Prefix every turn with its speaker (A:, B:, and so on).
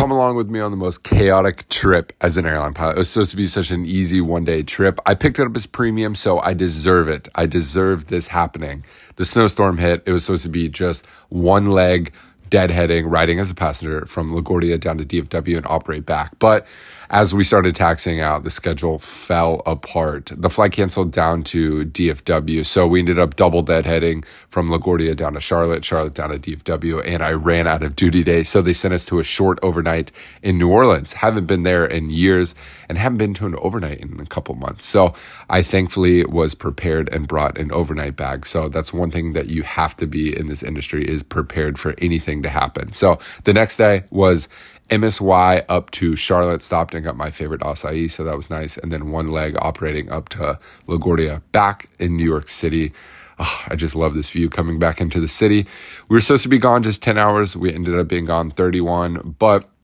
A: come along with me on the most chaotic trip as an airline pilot. It was supposed to be such an easy one day trip. I picked it up as premium, so I deserve it. I deserve this happening. The snowstorm hit. It was supposed to be just one leg deadheading, riding as a passenger from LaGuardia down to DFW and operate back. But as we started taxing out, the schedule fell apart. The flight canceled down to DFW. So we ended up double deadheading from LaGuardia down to Charlotte, Charlotte down to DFW, and I ran out of duty day. So they sent us to a short overnight in New Orleans. Haven't been there in years and haven't been to an overnight in a couple months. So I thankfully was prepared and brought an overnight bag. So that's one thing that you have to be in this industry is prepared for anything to happen. So the next day was MSY up to Charlotte, stopped and got my favorite acai, so that was nice. And then one leg operating up to LaGuardia, back in New York City. Oh, I just love this view coming back into the city. We were supposed to be gone just 10 hours. We ended up being gone 31, but